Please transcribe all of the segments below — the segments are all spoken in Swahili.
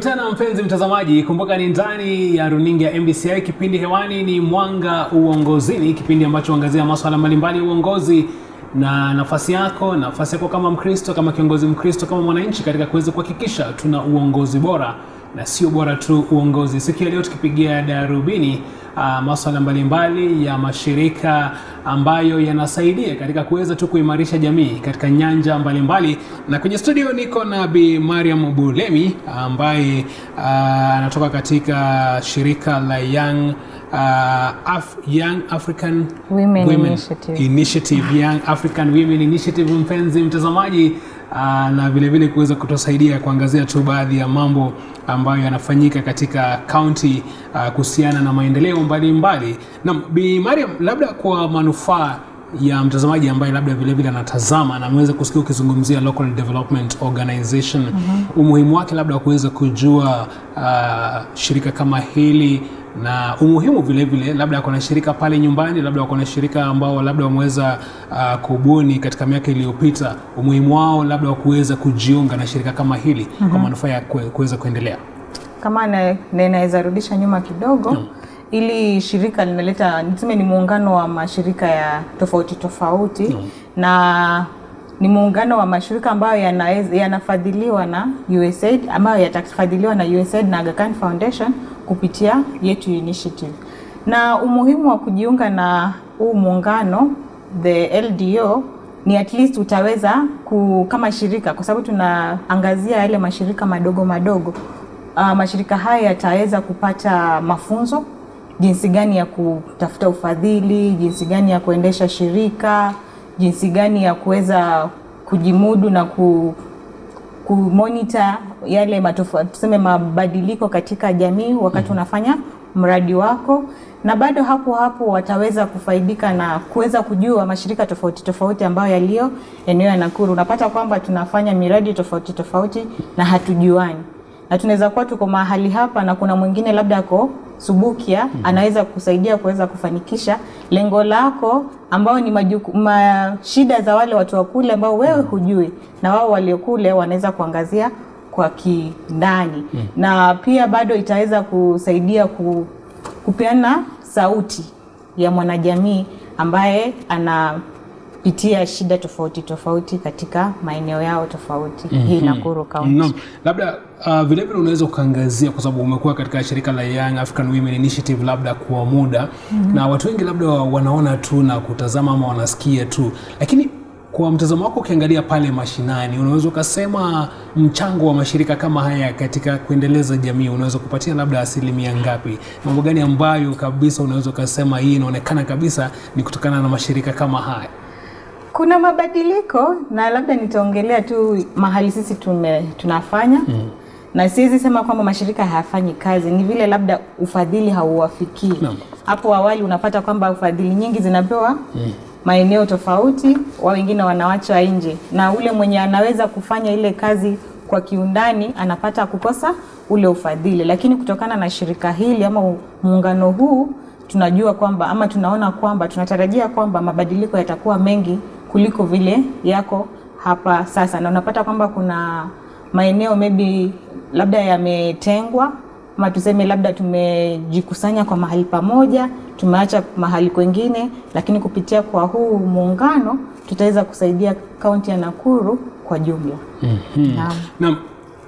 Karibu tena mpenzi mtazamaji, kumbuka ni ndani ya runinga ya MBCI. Kipindi hewani ni Mwanga Uongozini, kipindi ambacho huangazia masuala mbalimbali ya uongozi na nafasi yako, nafasi yako kama Mkristo, kama kiongozi Mkristo, kama mwananchi, katika kuweza kuhakikisha tuna uongozi bora na sio bora tu uongozi. Siku ya leo tukipigia darubini uh, masuala mbalimbali ya mashirika ambayo yanasaidia katika kuweza tu kuimarisha jamii katika nyanja mbalimbali mbali. Na kwenye studio niko na Bi Mariam Bulemi ambaye uh, anatoka katika shirika la Young uh, Af Young African Women Women Initiative. Initiative, Young African Women Initiative, mpenzi mtazamaji uh, na vile vile kuweza kutusaidia kuangazia tu baadhi ya mambo ambayo yanafanyika katika kaunti uh, kuhusiana na maendeleo mbalimbali. Na Bi Mariam, labda kwa manufaa ya mtazamaji ambaye labda vilevile vile anatazama na ameweza kusikia ukizungumzia local development organization mm-hmm. umuhimu wake labda wa kuweza kujua uh, shirika kama hili na umuhimu vile vile labda kuna shirika pale nyumbani, labda kuna shirika ambao labda wameweza uh, kubuni katika miaka iliyopita, umuhimu wao labda wa kuweza kujiunga na shirika kama hili mm-hmm. kwa manufaa ya kuweza kuendelea. kama na- na inaweza rudisha nyuma kidogo Mm. ili shirika limeleta niseme ni muungano wa mashirika ya tofauti tofauti Mm. na ni muungano wa mashirika ambayo yanafadhiliwa yanafadhiliwa na USAID ambayo yatafadhiliwa na USAID na Aga Khan Foundation kupitia Yetu Initiative. Na umuhimu wa kujiunga na huu muungano the LDO ni at least utaweza ku, kama shirika kwa sababu tunaangazia yale mashirika madogo madogo uh, mashirika haya yataweza kupata mafunzo jinsi gani ya kutafuta ufadhili, jinsi gani ya kuendesha shirika, jinsi gani ya kuweza kujimudu na ku, kumonita yale matofa, tuseme mabadiliko katika jamii wakati mm. unafanya mradi wako, na bado hapo hapo wataweza kufaidika na kuweza kujua mashirika tofauti tofauti ambayo yaliyo eneo ya Nakuru. Unapata kwamba tunafanya miradi tofauti tofauti na hatujuani na tunaweza kuwa tuko mahali hapa na kuna mwingine labda ako Subukia mm-hmm. anaweza kusaidia kuweza kufanikisha lengo lako ambao ni majuku, ma, shida za wale watu wa kule ambao wewe hujui na wao waliokule wanaweza kuangazia kwa kindani mm. na pia bado itaweza kusaidia ku, kupeana sauti ya mwanajamii ambaye anapitia shida tofauti tofauti katika maeneo yao tofauti mm-hmm. hii Nakuru County. no. labda uh, vile vile unaweza ukaangazia kwa sababu umekuwa katika shirika la Young African Women Initiative labda kwa muda mm-hmm. na watu wengi labda wanaona tu na kutazama ama wanasikia tu, lakini kwa mtazamo wako ukiangalia pale mashinani, unaweza ukasema mchango wa mashirika kama haya katika kuendeleza jamii unaweza kupatia labda asilimia ngapi? Mambo gani ambayo kabisa unaweza ukasema hii inaonekana kabisa ni kutokana na mashirika kama haya? Kuna mabadiliko na labda nitaongelea tu mahali sisi tume, tunafanya mm. na siwezi sema kwamba mashirika hayafanyi kazi, ni vile labda ufadhili hauwafikii. hapo awali unapata kwamba ufadhili nyingi zinapewa mm. Maeneo tofauti, wa wengine wanawacha nje, na ule mwenye anaweza kufanya ile kazi kwa kiundani anapata kukosa ule ufadhili, lakini kutokana na shirika hili ama muungano huu tunajua kwamba ama tunaona kwamba tunatarajia kwamba mabadiliko yatakuwa mengi kuliko vile yako hapa sasa, na unapata kwamba kuna maeneo maybe labda yametengwa ama tuseme labda tumejikusanya kwa mahali pamoja, tumeacha mahali kwengine, lakini kupitia kwa huu muungano tutaweza kusaidia kaunti ya Nakuru kwa jumla. Mm-hmm. Naam. na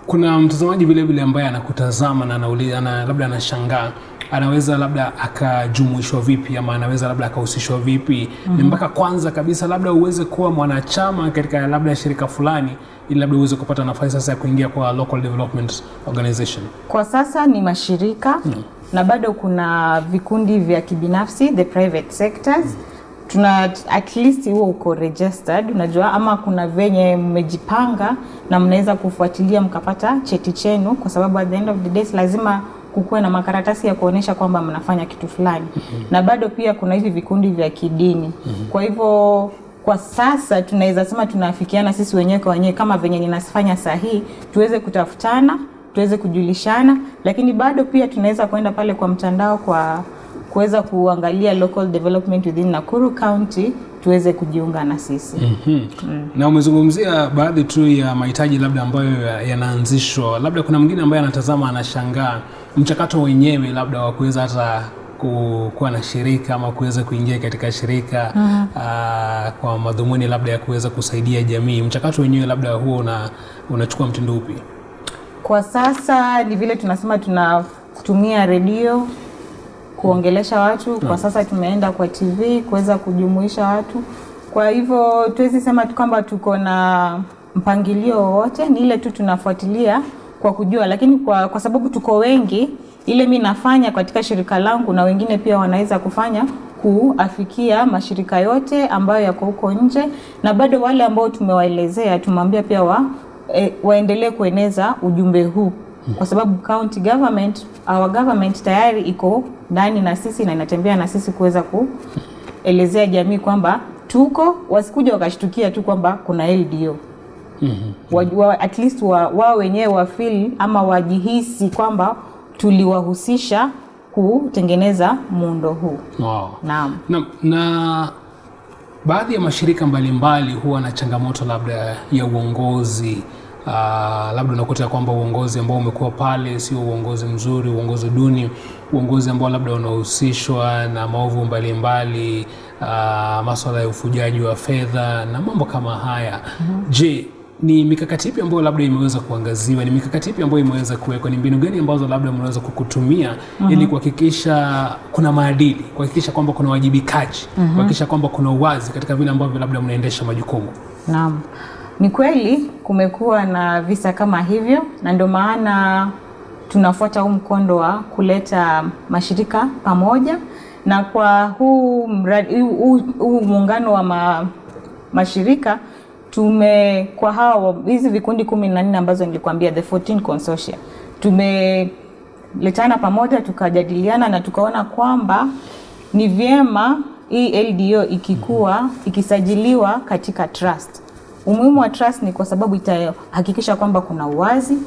kuna mtazamaji vilevile vile ambaye anakutazama na anauliza ana, labda anashangaa anaweza labda akajumuishwa vipi ama anaweza labda akahusishwa vipi mm-hmm. ni mpaka kwanza kabisa labda uweze kuwa mwanachama katika labda shirika fulani ili labda uweze kupata nafasi sasa ya kuingia kwa local development organization Kwa sasa ni mashirika mm-hmm. na bado kuna vikundi vya kibinafsi the private sectors mm-hmm tuna at least huo uko registered unajua ama kuna venye mmejipanga na mnaweza kufuatilia mkapata cheti chenu kwa sababu at the end of the day lazima kukuwe na makaratasi ya kuonyesha kwamba mnafanya kitu fulani mm-hmm. na bado pia kuna hivi vikundi vya kidini mm-hmm. kwa hivyo kwa sasa tunaweza sema tunaafikiana sisi wenyewe kwa wenyewe kama venye ninafanya sahihi tuweze kutafutana tuweze kujulishana lakini bado pia tunaweza kwenda pale kwa mtandao kwa kuweza kuangalia local development within Nakuru County tuweze kujiunga na sisi. mm -hmm. mm. Na umezungumzia baadhi tu ya mahitaji labda ambayo yanaanzishwa, labda kuna mwingine ambaye anatazama anashangaa mchakato wenyewe labda wa kuweza hata kuwa na shirika ama kuweza kuingia katika shirika aa, kwa madhumuni labda ya kuweza kusaidia jamii, mchakato wenyewe labda huo una, unachukua mtindo upi? Kwa sasa ni vile tunasema tunatumia redio kuongelesha watu. Kwa sasa tumeenda kwa TV kuweza kujumuisha watu. Kwa hivyo tuwezi sema tu kwamba tuko na mpangilio wowote, ni ile tu tunafuatilia kwa kujua, lakini kwa, kwa sababu tuko wengi, ile mi nafanya katika shirika langu na wengine pia wanaweza kufanya kuafikia mashirika yote ambayo yako huko nje, na bado wale ambao tumewaelezea tumwambia pia wa, e, waendelee kueneza ujumbe huu. Kwa sababu county government our government tayari iko ndani na sisi na inatembea na sisi kuweza kuelezea jamii kwamba tuko, wasikuja wakashtukia tu kwamba kuna LDO wa, wa, at least wa, wao wenyewe wafil feel ama wajihisi kwamba tuliwahusisha kutengeneza muundo huu. Wow. Naam. Na, na baadhi ya mashirika mbalimbali huwa na changamoto labda ya uongozi. Uh, labda unakuta kwamba uongozi ambao umekuwa pale sio uongozi mzuri, uongozi duni, uongozi ambao labda unahusishwa na maovu mbalimbali, uh, maswala ya ufujaji wa fedha na mambo kama haya. mm -hmm. Je, ni mikakati ipi ambayo labda imeweza kuangaziwa? Ni mikakati ipi ambayo imeweza kuwekwa? Ni mbinu gani ambazo labda mnaweza kukutumia ili kuhakikisha kuna maadili, kuhakikisha kwamba kuna wajibikaji, kuhakikisha kwamba kuna uwazi katika vile ambavyo labda mnaendesha majukumu? Naam, ni kweli kumekuwa na visa kama hivyo, na ndio maana tunafuata huu mkondo wa kuleta mashirika pamoja, na kwa huu muungano wa ma, mashirika tume kwa hao hizi vikundi kumi na nne ambazo nilikwambia the 14 consortia tumeletana pamoja tukajadiliana na tukaona kwamba ni vyema hii LDO ikikuwa ikisajiliwa katika trust. Umuhimu wa trust ni kwa sababu itahakikisha kwamba kuna uwazi,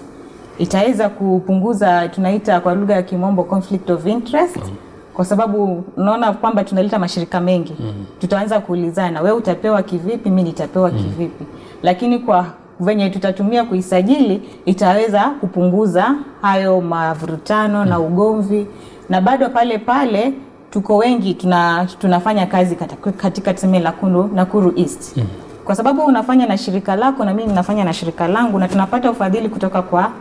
itaweza kupunguza tunaita kwa lugha ya kimombo conflict of interest kwa sababu unaona kwamba tunaleta mashirika mengi mm. tutaanza kuulizana, wewe utapewa kivipi, mi nitapewa mm. kivipi, lakini kwa venye tutatumia kuisajili itaweza kupunguza hayo mavurutano mm. na ugomvi, na bado pale pale tuko wengi tuna, tunafanya kazi katika, katika tuseme Nakuru, Nakuru East mm. kwa sababu unafanya na shirika lako na mimi ninafanya na shirika langu na tunapata ufadhili kutoka kwa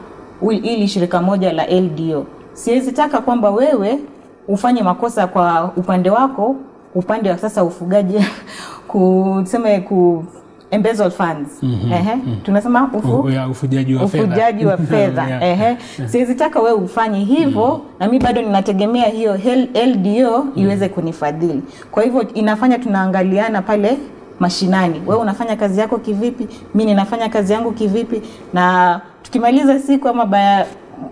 ili shirika moja la LDO. Siwezi taka kwamba wewe ufanye makosa kwa upande wako, upande wa sasa ufugaji kuseme ku embezzle funds. mm -hmm. Ehe, tunasema ufu, ya ufujaji wa fedha. ufujaji wa fedha Yeah. ehe. Siwezi taka wewe ufanye hivyo mm -hmm. na mi bado ninategemea hiyo LDO iweze kunifadhili. Kwa hivyo inafanya tunaangaliana pale mashinani, wewe unafanya kazi yako kivipi, mi ninafanya kazi yangu kivipi, na tukimaliza siku ama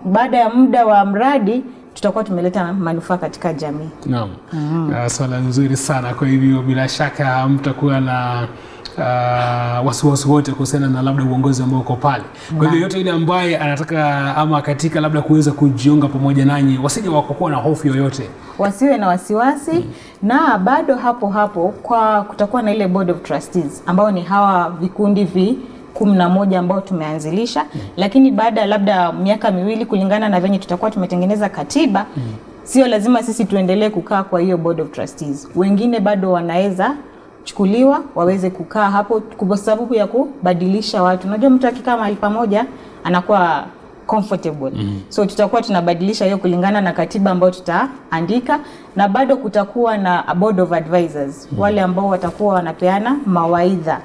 baada ya muda wa mradi tutakuwa tumeleta manufaa katika jamii. Naam. Uh, swala nzuri sana. Kwa hivyo bila shaka mtakuwa na uh, wasiwasi wote kuhusiana na labda uongozi ambao uko pale. Kwa hivyo yote yule ambaye anataka ama katika labda kuweza kujiunga pamoja nanyi, wasije wakakuwa na hofu yoyote. wasiwe na wasiwasi mm. na bado hapo hapo kwa kutakuwa na ile board of trustees ambao ni hawa vikundi vi kumi na moja ambao tumeanzilisha mm. lakini baada ya labda miaka miwili kulingana na venye tutakuwa tumetengeneza katiba mm. sio lazima sisi tuendelee kukaa kwa hiyo board of trustees wengine bado wanaweza chukuliwa waweze kukaa hapo kwa sababu ya kubadilisha watu unajua mtu akikaa mahali pamoja anakuwa comfortable mm. so tutakuwa tunabadilisha hiyo kulingana na katiba ambayo tutaandika na bado kutakuwa na a board of advisors mm. wale ambao watakuwa wanapeana mawaidha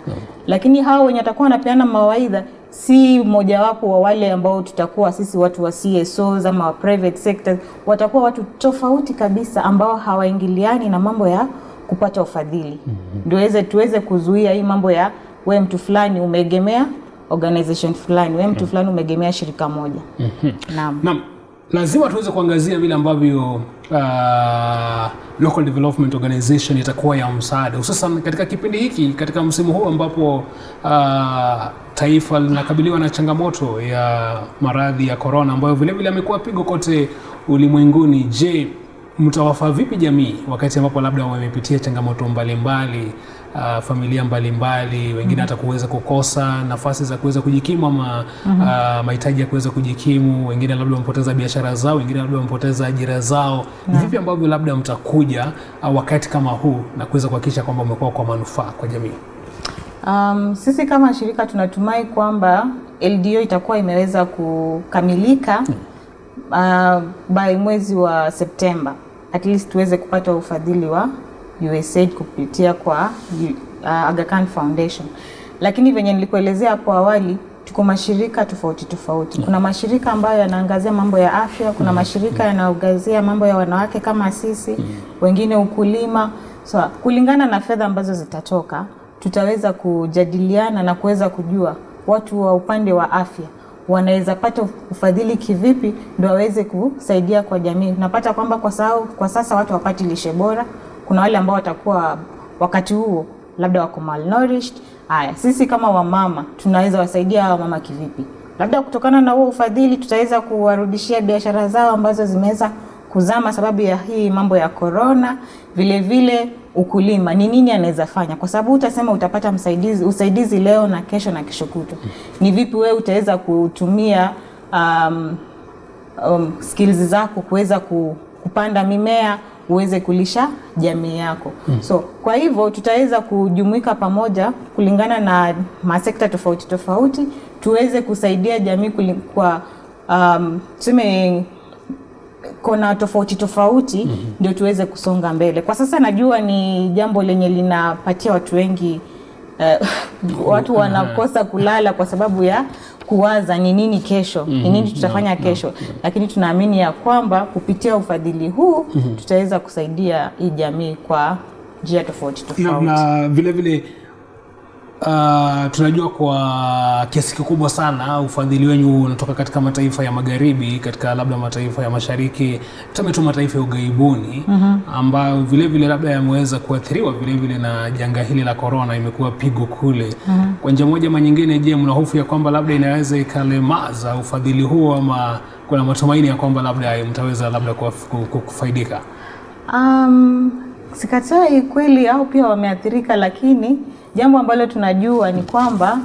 lakini hao wenye watakuwa wanapeana mawaidha si mmojawapo wa wale ambao tutakuwa sisi watu wa CSOs ama wa private sectors. Watakuwa watu tofauti kabisa ambao hawaingiliani na mambo ya kupata ufadhili. Ndio weze tuweze kuzuia hii mambo ya we mtu fulani umeegemea organization fulani we mtu fulani umeegemea shirika moja. Mm -hmm. naam. Naam, lazima tuweze kuangazia vile ambavyo uh, local development organization itakuwa ya msaada, hususan katika kipindi hiki, katika msimu huu ambapo uh, taifa linakabiliwa na changamoto ya maradhi ya korona ambayo vilevile amekuwa pigo kote ulimwenguni. Je, mtawafaa vipi jamii wakati ambapo labda wamepitia changamoto mbalimbali uh, familia mbalimbali mbali, wengine hata -hmm. kuweza kukosa nafasi za kuweza kujikimu ama mm uh, mahitaji ya kuweza kujikimu wengine labda wamepoteza biashara zao wengine labda wamepoteza ajira zao. Ni vipi ambavyo labda mtakuja uh, wakati kama huu na kuweza kuhakikisha kwamba umekuwa kwa manufaa kwa jamii? Um, sisi kama shirika tunatumai kwamba LDO itakuwa imeweza kukamilika uh, by mwezi wa Septemba at least tuweze kupata ufadhili wa USAID kupitia kwa uh, Aga Khan Foundation. Lakini venye nilikuelezea hapo awali tuko mashirika tofauti tofauti. Kuna mashirika ambayo yanaangazia mambo ya afya, kuna mashirika yanaangazia mambo ya wanawake kama sisi, wengine ukulima. So, kulingana na fedha ambazo zitatoka, tutaweza kujadiliana na kuweza kujua watu wa upande wa afya wanaweza pata ufadhili kivipi ndio waweze kusaidia kwa jamii. Tunapata kwamba kwa, sababu, kwa sasa watu wapati lishe bora. Kuna wale ambao watakuwa wakati huo labda wako malnourished. Haya, sisi kama wamama tunaweza wasaidia hawa mama kivipi? Labda kutokana na huo ufadhili tutaweza kuwarudishia biashara zao ambazo zimeweza kuzama sababu ya hii mambo ya corona. Vile vile ukulima ni nini anaweza fanya, kwa sababu utasema utapata msaidizi, usaidizi leo na kesho na kesho kutwa. Ni vipi wewe utaweza kutumia um, um, skills zako kuweza ku, kupanda mimea uweze kulisha jamii yako mm. So kwa hivyo tutaweza kujumuika pamoja kulingana na masekta tofauti tofauti, tuweze kusaidia jamii kwa um, tuseme kona tofauti tofauti mm -hmm. ndio tuweze kusonga mbele. Kwa sasa najua ni jambo lenye linapatia watu wengi uh, watu wanakosa kulala kwa sababu ya kuwaza ni nini kesho, mm -hmm. ni nini tutafanya kesho, no, no. lakini tunaamini ya kwamba kupitia ufadhili huu mm -hmm. tutaweza kusaidia hii jamii kwa njia tofauti tofauti na, na vile vile uh, tunajua kwa kiasi kikubwa sana ufadhili wenyu unatoka katika mataifa ya magharibi, katika labda mataifa ya mashariki, tuseme tu mataifa ya ughaibuni ambayo vile vile labda yameweza kuathiriwa vile vile na janga hili la korona, imekuwa pigo kule. mm -hmm. Kwa njia moja ama nyingine, je, mna hofu ya kwamba labda inaweza ikalemaza ufadhili huo ama kuna matumaini ya kwamba labda mtaweza labda kufaidika? Um, sikatai kweli au pia wameathirika, lakini jambo ambalo tunajua ni kwamba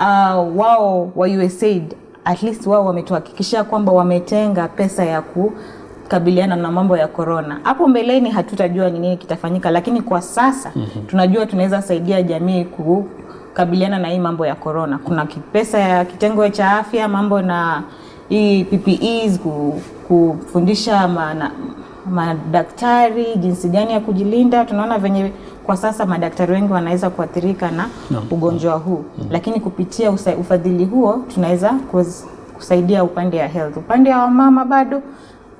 uh, wao wa USAID at least wao wametuhakikishia kwamba wametenga pesa ya kukabiliana na mambo ya korona. Hapo mbeleni hatutajua ni nini kitafanyika, lakini kwa sasa mm -hmm. tunajua tunaweza saidia jamii kukabiliana na hii mambo ya korona. Kuna pesa ya kitengo cha afya, mambo na hii PPEs, kufundisha madaktari jinsi gani ya kujilinda. Tunaona venye kwa sasa madaktari wengi wanaweza kuathirika na ugonjwa huu, lakini kupitia ufadhili huo tunaweza kusaidia upande ya health. Upande wa wamama bado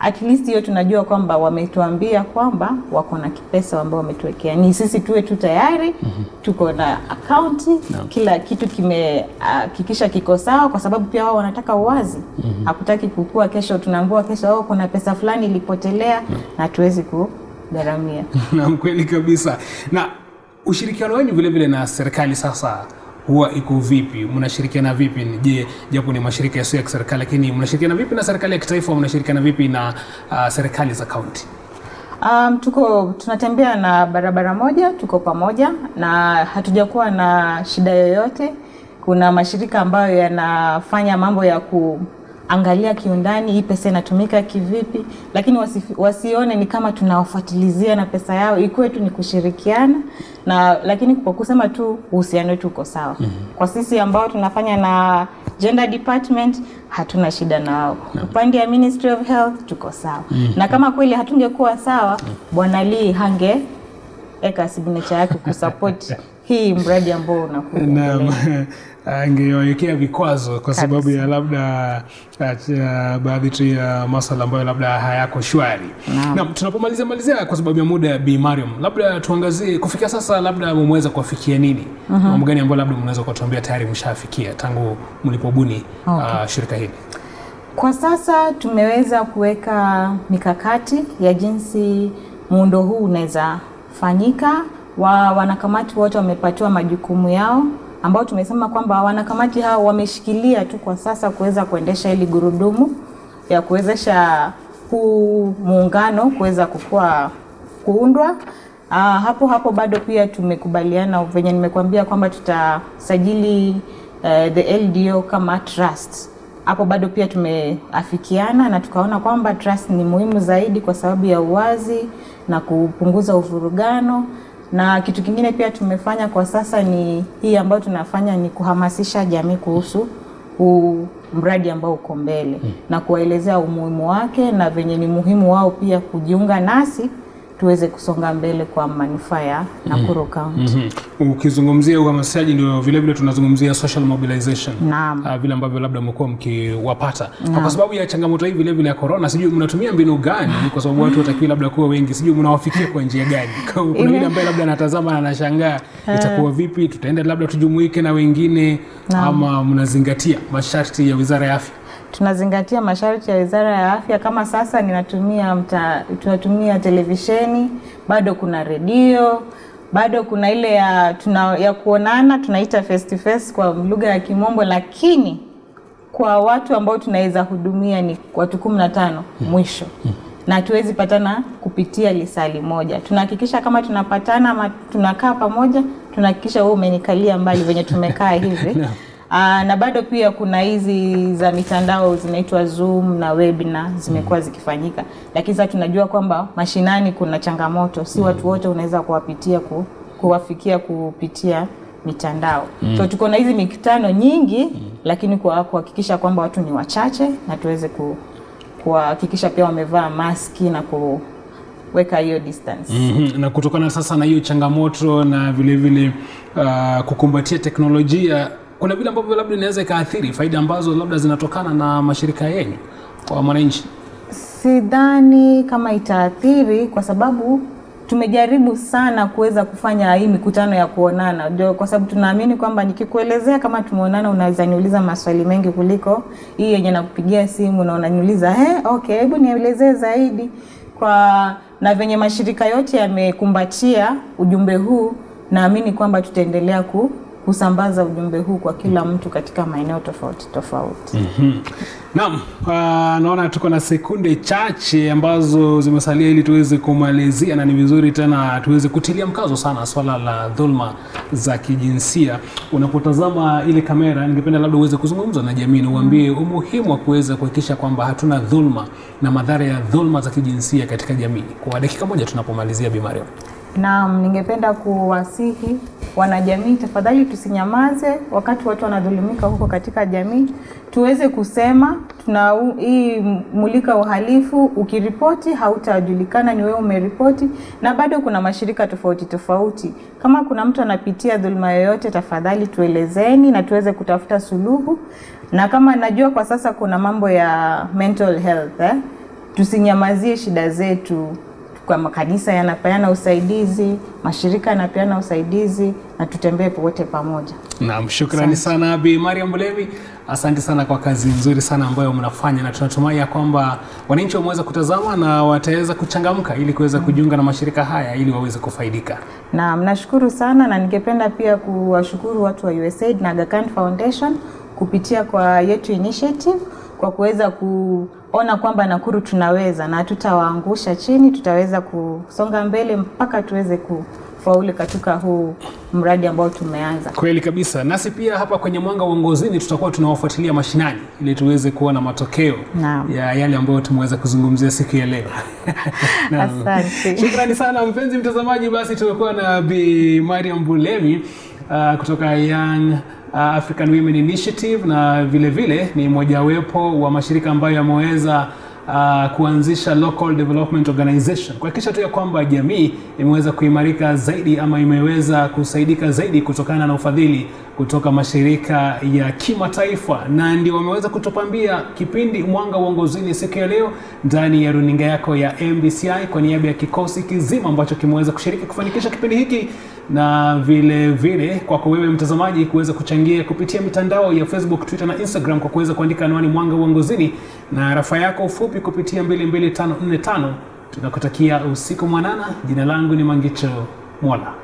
at least hiyo tunajua kwamba wametuambia kwamba wako na kipesa ambao wametuwekea, ni sisi tuwe tu tayari mm -hmm. tuko na akaunti kila kitu kimehakikisha kiko sawa, kwa sababu pia wao wanataka uwazi. mm -hmm. Hakutaki kukua kesho tunaambiwa kesho oh, kuna pesa fulani ilipotelea na tuwezi kugaramia. Naam, kweli kabisa. Na ushirikiano wenu vile vile na serikali sasa huwa iko vipi? Mnashirikiana vipi? Je, japo ni mashirika yasiyo ya kiserikali, lakini mnashirikiana vipi na serikali ya kitaifa? Mnashirikiana vipi na uh, serikali za kaunti? Um, tuko tunatembea na barabara moja, tuko pamoja na hatujakuwa na shida yoyote. Kuna mashirika ambayo yanafanya mambo ya kuangalia kiundani hii pesa inatumika kivipi, lakini wasi, wasione ni kama tunawafuatilizia na pesa yao, ikuwe tu ni kushirikiana na, lakini kwa kusema tu uhusiano wetu uko sawa. mm -hmm. Kwa sisi ambao tunafanya na gender department hatuna shida nao. Upande ya Ministry of Health tuko sawa. mm -hmm. Na kama kweli hatungekuwa sawa, Bwana Lee hange eka signature yake kusupport hii mradi ambao unakuja. Angewawekea vikwazo kwa sababu ya labda uh, baadhi tu ya masala ambayo labda hayako shwari. Naam. Naam, tunapomalizia malizia kwa sababu ya muda ya Bi Mariam, labda tuangazie kufikia sasa, labda mmeweza kuwafikia nini? Mambo gani ambayo labda mnaweza kutuambia tayari mshafikia tangu mlipobuni uh, shirika hili? Kwa sasa tumeweza kuweka mikakati ya jinsi muundo huu unaweza fanyika. Wa wanakamati wote wamepatiwa majukumu yao ambao tumesema kwamba wanakamati hao wameshikilia tu kwa sasa kuweza kuendesha hili gurudumu ya kuwezesha huu muungano kuweza kukua kuundwa. Uh, hapo hapo bado pia tumekubaliana venye nimekuambia kwamba tutasajili uh, the LDO kama trust. Hapo bado pia tumeafikiana na tukaona kwamba trust ni muhimu zaidi kwa sababu ya uwazi na kupunguza uvurugano na kitu kingine pia tumefanya kwa sasa ni hii ambayo tunafanya ni kuhamasisha jamii kuhusu huu mradi ambao uko mbele mm. na kuwaelezea umuhimu wake na venye ni muhimu wao pia kujiunga nasi tuweze kusonga mbele kwa manufaa ya Nakuru County. Mm -hmm. Ukizungumzia uhamasishaji ndio vile vile tunazungumzia social mobilization. Naam. Uh, vile ambavyo labda mmekuwa mkiwapata kwa sababu ya changamoto hii vile vile ya corona, sijui mnatumia mbinu gani, kwa sababu watu watakiwa labda kuwa wengi, sijui mnawafikia kwa njia gani? Kuna yule ambaye labda anatazama na anashangaa itakuwa vipi, tutaenda labda tujumuike na wengine ama mnazingatia masharti ya Wizara ya Afya? Tunazingatia masharti ya Wizara ya Afya. Kama sasa ninatumia mta, tunatumia televisheni, bado kuna redio, bado kuna ile ya, tuna, ya kuonana tunaita face to face kwa lugha ya Kimombo, lakini kwa watu ambao tunaweza hudumia ni watu kumi na tano mwisho na hatuwezi patana kupitia lisali moja. Tunahakikisha kama tunapatana ama tunakaa pamoja, tunahakikisha wewe umenikalia mbali venye tumekaa hivi. Aa, na bado pia kuna hizi za mitandao zinaitwa Zoom na webinar zimekuwa zikifanyika, lakini sasa tunajua kwamba mashinani kuna changamoto, si watu wote unaweza kuwapitia ku, kuwafikia kupitia mitandao mm. so tuko na hizi mikutano nyingi mm. lakini kwa kuhakikisha kwamba watu ni wachache na tuweze ku, kuhakikisha pia wamevaa maski na kuweka hiyo distance. Mm -hmm. Na kutokana sasa na hiyo changamoto na vile vile uh, kukumbatia teknolojia, kuna vile ambavyo labda inaweza ikaathiri faida ambazo labda zinatokana na mashirika yenu kwa mwananchi? Sidhani kama itaathiri kwa sababu tumejaribu sana kuweza kufanya hii mikutano ya kuonana, kwa sababu tunaamini kwamba nikikuelezea kama tumeonana, unaweza niuliza maswali mengi kuliko hii yenye nakupigia simu na unaniuliza he, okay, hebu nielezee zaidi kwa na venye mashirika yote yamekumbatia ujumbe huu, naamini kwamba tutaendelea ku, kusambaza ujumbe huu kwa kila mtu katika maeneo tofauti tofauti. Naam, uh, naona tuko na sekunde chache ambazo zimesalia ili tuweze kumalizia, na ni vizuri tena tuweze kutilia mkazo sana swala la dhulma za kijinsia. Unapotazama ile kamera, ningependa labda uweze kuzungumza na jamii na uambie umuhimu wa kuweza kuhakikisha kwamba hatuna dhulma na madhara ya dhulma za kijinsia katika jamii, kwa dakika moja tunapomalizia Bi Mariam. Naam, ningependa kuwasihi wanajamii, tafadhali tusinyamaze wakati watu wanadhulumika huko katika jamii, tuweze kusema. Tuna hii mulika uhalifu, ukiripoti hautajulikana ni wewe umeripoti, na bado kuna mashirika tofauti tofauti. Kama kuna mtu anapitia dhuluma yoyote, tafadhali tuelezeni na tuweze kutafuta suluhu. Na kama najua kwa sasa kuna mambo ya mental health eh, tusinyamazie shida zetu kwa makanisa yanapeana usaidizi, mashirika yanapeana usaidizi, na tutembee wote pamoja. Naam, shukrani sana Bi Mariam Bulevi, asante sana kwa kazi nzuri sana ambayo mnafanya, na tunatumai ya kwamba wananchi wameweza kutazama na wataweza kuchangamka ili kuweza kujiunga na mashirika haya ili waweze kufaidika. Na nashukuru sana, na ningependa pia kuwashukuru watu wa USAID na Aga Khan Foundation kupitia kwa yetu initiative kwa kuweza kuona kwamba Nakuru tunaweza na tutawaangusha chini, tutaweza kusonga mbele mpaka tuweze ku faulu katika huu mradi ambao tumeanza. Kweli kabisa, nasi pia hapa kwenye Mwanga Uongozini tutakuwa tunawafuatilia mashinani ili tuweze kuona matokeo Naam. ya yale ambayo tumeweza kuzungumzia siku ya leo. Asante. Shukrani sana mpenzi mtazamaji, basi tumekuwa na Bi Mariam Bulemi uh, kutoka Young African Women Initiative na vile vile ni mojawapo wa mashirika ambayo yameweza uh, kuanzisha local development organization kuhakikisha tu ya kwamba jamii imeweza kuimarika zaidi ama imeweza kusaidika zaidi kutokana na ufadhili kutoka mashirika ya kimataifa, na ndio wameweza kutupambia kipindi Mwanga Uongozini siku ya leo ndani ya runinga yako ya MBCI kwa niaba ya kikosi kizima ambacho kimeweza kushiriki kufanikisha kipindi hiki, na vile vile kwako wewe mtazamaji kuweza kuchangia kupitia mitandao ya Facebook, Twitter na Instagram kwa kuweza kuandika anwani Mwanga Uongozini na rafa yako ufupi kupitia 22545. Tunakutakia usiku mwanana. Jina langu ni Mangicho Mwala.